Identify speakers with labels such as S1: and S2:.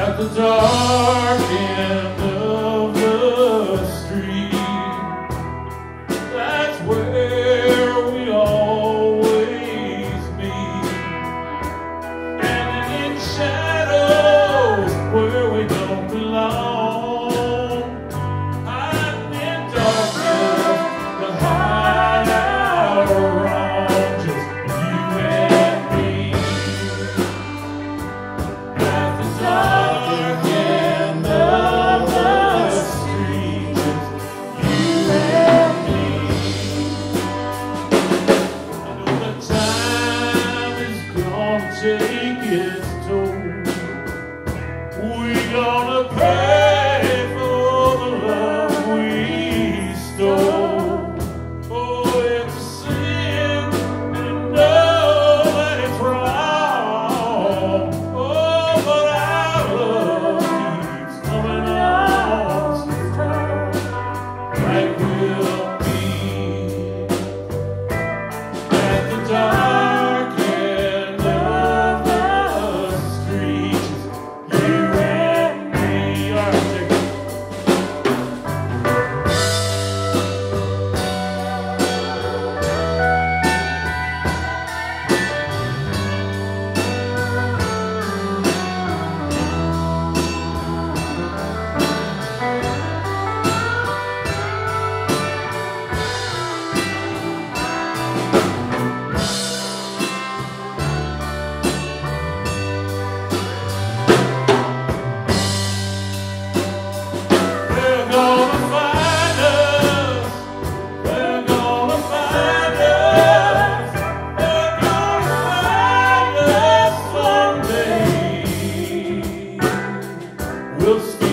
S1: at the dark end take its toll. We gonna pay for the love we stole. Oh, it's a sin and know that it's wrong. Oh, but our love keeps coming on so strong. Like we'll be at the time. seus.